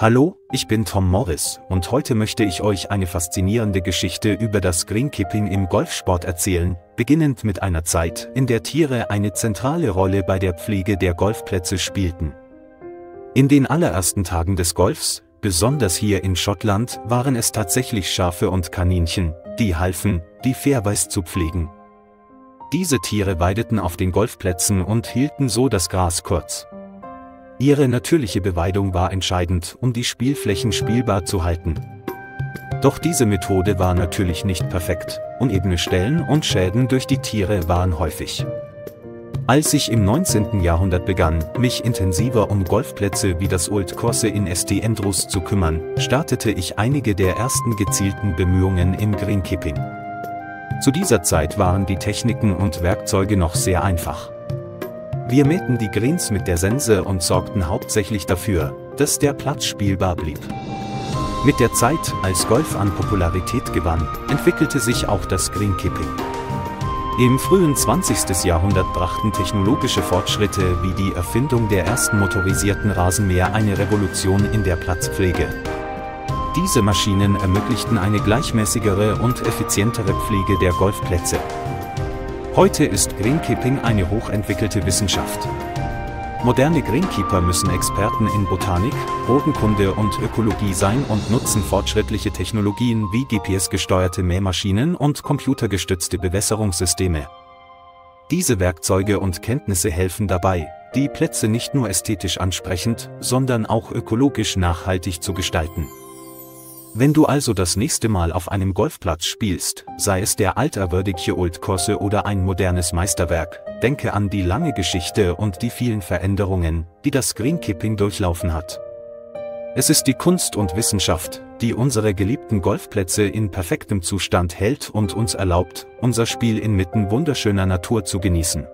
Hallo, ich bin Tom Morris und heute möchte ich euch eine faszinierende Geschichte über das Greenkeeping im Golfsport erzählen, beginnend mit einer Zeit, in der Tiere eine zentrale Rolle bei der Pflege der Golfplätze spielten. In den allerersten Tagen des Golfs, besonders hier in Schottland, waren es tatsächlich Schafe und Kaninchen, die halfen, die Fairways zu pflegen. Diese Tiere weideten auf den Golfplätzen und hielten so das Gras kurz. Ihre natürliche Beweidung war entscheidend, um die Spielflächen spielbar zu halten. Doch diese Methode war natürlich nicht perfekt, unebene Stellen und Schäden durch die Tiere waren häufig. Als ich im 19. Jahrhundert begann, mich intensiver um Golfplätze wie das Old Corse in St. Andrews zu kümmern, startete ich einige der ersten gezielten Bemühungen im Greenkeeping. Zu dieser Zeit waren die Techniken und Werkzeuge noch sehr einfach. Wir mähten die Greens mit der Sense und sorgten hauptsächlich dafür, dass der Platz spielbar blieb. Mit der Zeit, als Golf an Popularität gewann, entwickelte sich auch das Greenkeeping. Im frühen 20. Jahrhundert brachten technologische Fortschritte wie die Erfindung der ersten motorisierten Rasenmäher eine Revolution in der Platzpflege. Diese Maschinen ermöglichten eine gleichmäßigere und effizientere Pflege der Golfplätze. Heute ist Greenkeeping eine hochentwickelte Wissenschaft. Moderne Greenkeeper müssen Experten in Botanik, Bodenkunde und Ökologie sein und nutzen fortschrittliche Technologien wie GPS-gesteuerte Mähmaschinen und computergestützte Bewässerungssysteme. Diese Werkzeuge und Kenntnisse helfen dabei, die Plätze nicht nur ästhetisch ansprechend, sondern auch ökologisch nachhaltig zu gestalten. Wenn du also das nächste Mal auf einem Golfplatz spielst, sei es der alterwürdige Old Corse oder ein modernes Meisterwerk, denke an die lange Geschichte und die vielen Veränderungen, die das Greenkeeping durchlaufen hat. Es ist die Kunst und Wissenschaft, die unsere geliebten Golfplätze in perfektem Zustand hält und uns erlaubt, unser Spiel inmitten wunderschöner Natur zu genießen.